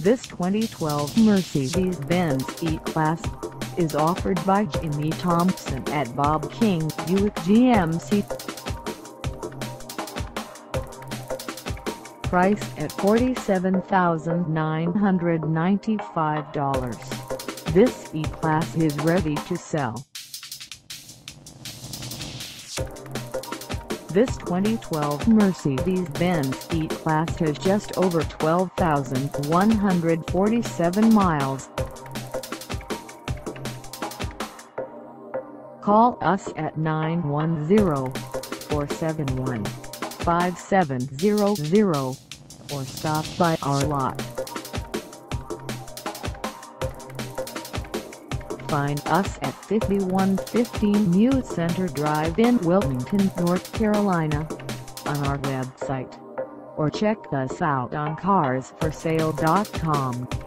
This 2012 Mercedes-Benz E-Class is offered by Jimmy Thompson at Bob King Buick GMC. Price at $47,995. This E-Class is ready to sell. This 2012 Mercedes-Benz E-Class has just over 12,147 miles. Call us at 910-471-5700 or stop by our lot. Find us at 5115 New Centre Drive in Wilmington, North Carolina on our website or check us out on carsforsale.com.